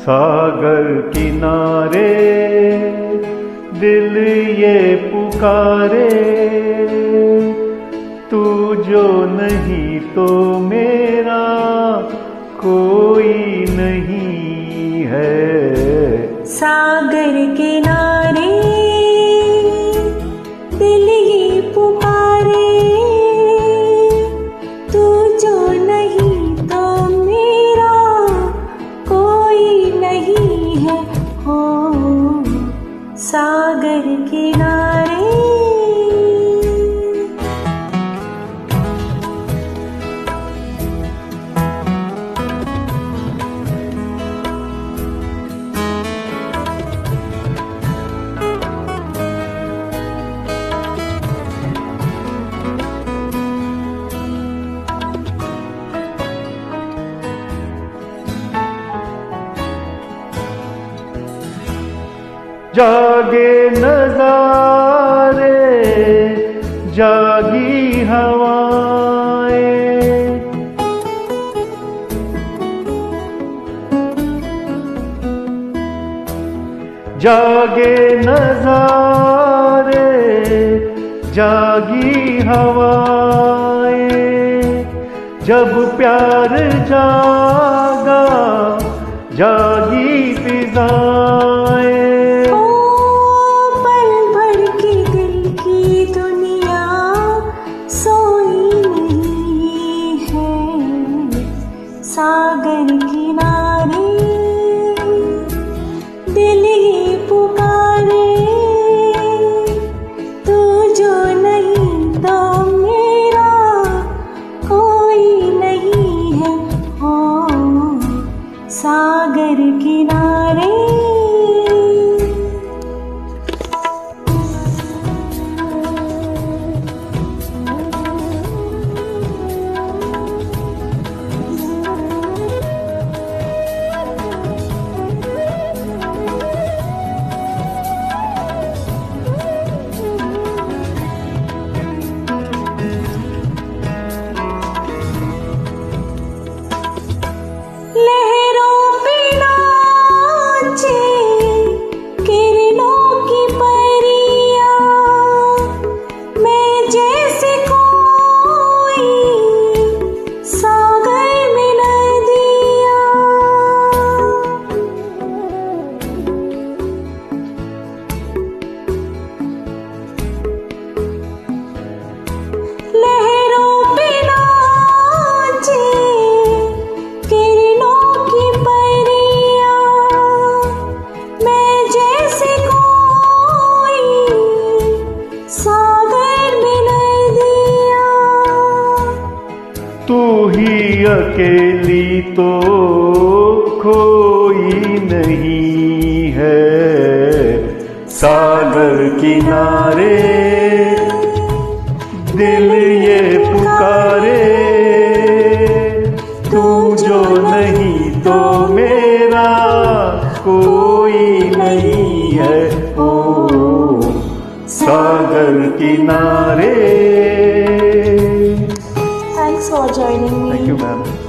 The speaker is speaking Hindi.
सागर किनारे दिल ये पुकारे, तू जो नहीं तो मेरा कोई नहीं है। सागर किनारे सागर किनारे जागे नजारे जागी हवाएँ। जागे नजारे जागी हवाएँ। जब प्यार जागा जागी फिजाएँ। सागर किनारे अकेली तो कोई नहीं है। सागर किनारे दिल ये पुकारे, तू जो नहीं तो मेरा कोई नहीं है। ओ, सागर किनारे joining me. Thank you, ma'am.